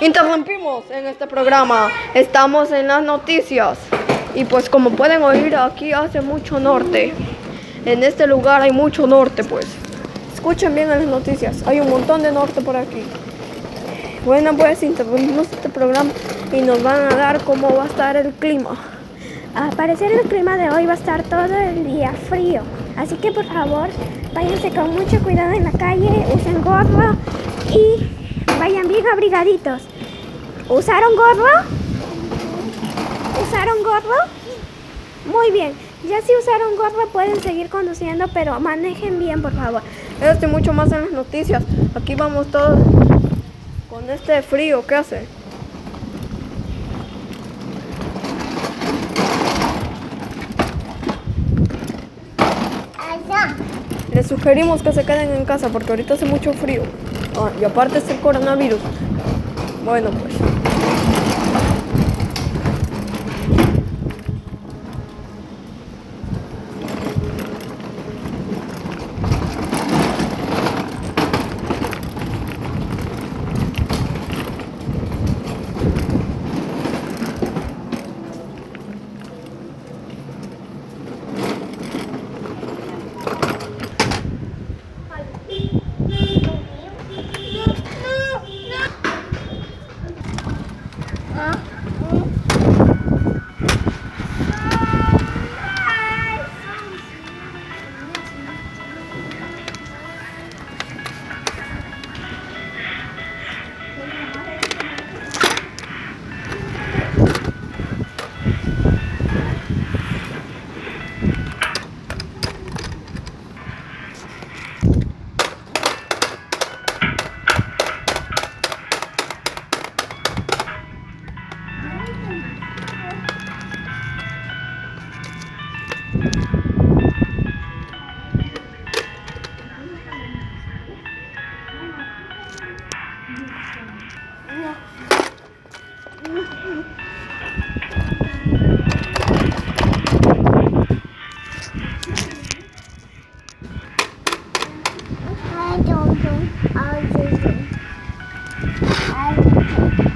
Interrumpimos en este programa. Estamos en las noticias. Y pues como pueden oír, aquí hace mucho norte. En este lugar hay mucho norte, pues. Escuchen bien en las noticias. Hay un montón de norte por aquí. Bueno, pues interrumpimos este programa y nos van a dar cómo va a estar el clima. Al parecer el clima de hoy va a estar todo el día frío. Así que por favor, váyanse con mucho cuidado en la calle, usen gorro y vayan bien abrigaditos. ¿Usaron gorro? ¿Usaron gorro? Muy bien. Ya si usaron gorro pueden seguir conduciendo, pero manejen bien, por favor. Esto y mucho más en las noticias. Aquí vamos todos con este frío. ¿Qué hace? Les sugerimos que se queden en casa porque ahorita hace mucho frío. Ah, y aparte es el coronavirus. Bueno, pues. Oh. I don't think I'll do it. I don't.